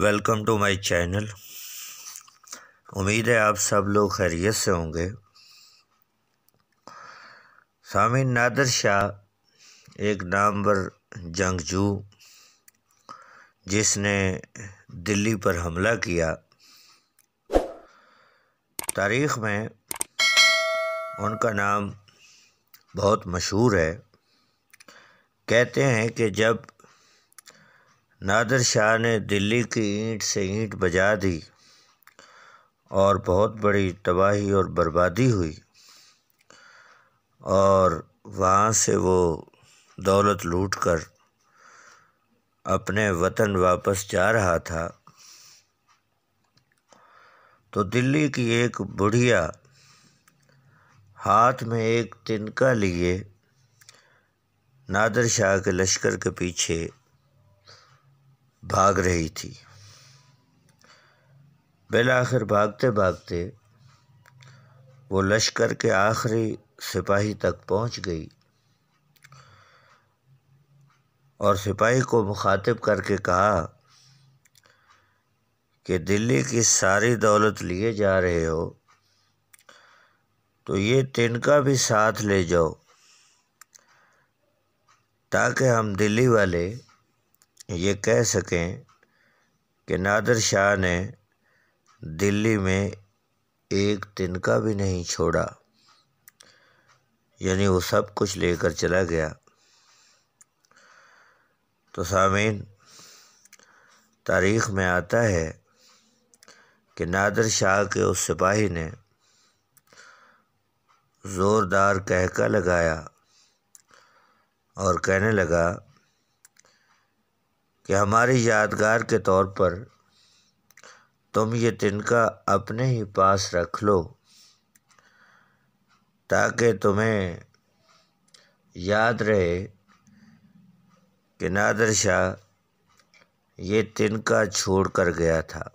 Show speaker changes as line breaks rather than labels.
Welcome to my channel उम्मीद है आप सब लोग खैरियत से होंगे। सामिन नादर शाह, एक नामवर जंगजू, जिसने दिल्ली पर हमला किया। तारीख़ में उनका नाम बहुत मशहूर है। कहते हैं कि जब नादर शाह ने दिल्ली की ईंट से ईंट बजा दी और बहुत बड़ी तबाही और बर्बादी हुई और वहाँ से वो दौलत लूट कर अपने वतन वापस जा रहा था। तो दिल्ली की एक बुढ़िया हाथ में एक तिनका लिए, नादर शाह के लश्कर के पीछे भाग रही थी। बिल आखिर भागते भागते वो लश्कर के आखिरी सिपाही तक पहुँच गई और सिपाही को मुखातिब करके कहा कि दिल्ली की सारी दौलत लिए जा रहे हो तो ये तिनका भी साथ ले जाओ, ताकि हम दिल्ली वाले ये कह सकें कि नादर शाह ने दिल्ली में एक तिनका भी नहीं छोड़ा। यानी वो सब कुछ लेकर चला गया। तो सामीन, तारीख़ में आता है कि नादर शाह के उस सिपाही ने ज़ोरदार कहका लगाया और कहने लगा कि हमारी यादगार के तौर पर तुम ये तिनका अपने ही पास रख लो, ताकि तुम्हें याद रहे कि नादर शाह ये तिनका छोड़ कर गया था।